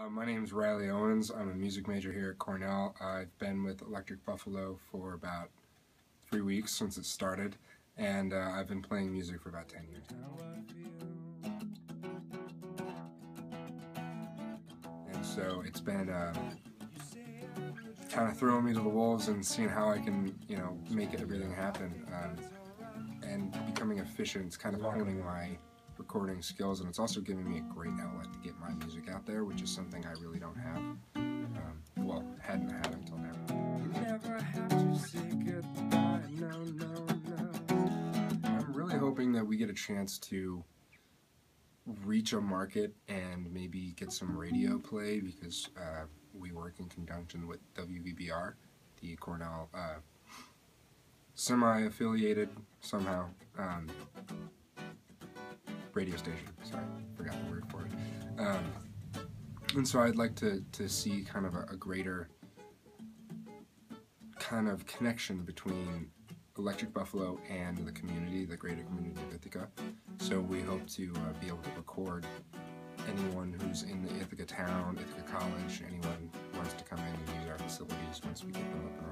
Uh, my name is Riley Owens. I'm a music major here at Cornell. I've been with Electric Buffalo for about three weeks since it started, and uh, I've been playing music for about 10 years. And so it's been uh, kind of throwing me to the wolves and seeing how I can, you know, make everything happen. Um, and becoming efficient, it's kind of honing my recording skills, and it's also giving me a great outlet get my music out there, which is something I really don't have. Um, well, hadn't had until now. I'm really hoping that we get a chance to reach a market and maybe get some radio play because uh, we work in conjunction with WVBR, the Cornell uh, semi-affiliated somehow um, radio station. Sorry, forgot the word for it. Um, and so I'd like to, to see kind of a, a greater kind of connection between Electric Buffalo and the community, the greater community of Ithaca. So we hope to uh, be able to record anyone who's in the Ithaca town, Ithaca College, anyone wants to come in and use our facilities once we get them up.